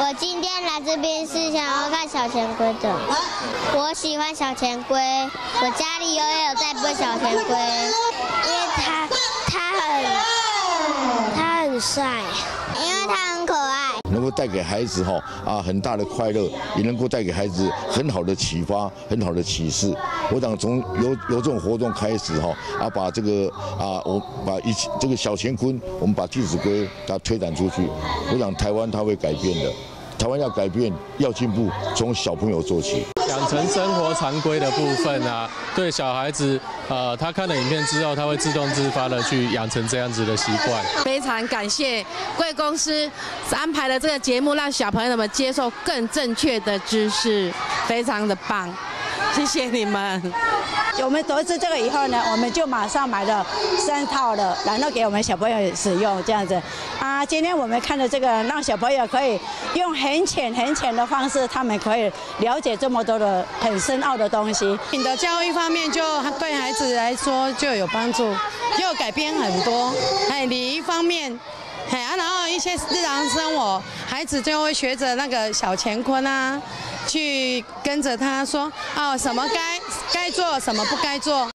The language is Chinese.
我今天来这边是想要看小钱龟的。我喜欢小钱龟，我家里也有在播小钱龟，因为他他很他很帅，因为他很可爱。能够带给孩子哈啊很大的快乐，也能够带给孩子很好的启发、很好的启示。我想从由由这种活动开始哈啊，把这个啊我把一这个小乾坤，我们把弟子规它推展出去。我想台湾它会改变的，台湾要改变要进步，从小朋友做起。养成生活常规的部分啊，对小孩子，呃，他看了影片之后，他会自动自发的去养成这样子的习惯。非常感谢贵公司安排的这个节目，让小朋友们接受更正确的知识，非常的棒，谢谢你们。我们得知这个以后呢，我们就马上买了三套的，然后给我们小朋友使用这样子。啊，今天我们看的这个，让小朋友可以用很浅很浅的方式，他们可以了解这么多的很深奥的东西。你的教育方面就对孩子来说就有帮助，就改变很多。哎，礼仪方面，哎啊，然后一些日常生活，孩子就会学着那个小乾坤啊，去跟着他说哦，什么该该做，什么不该做。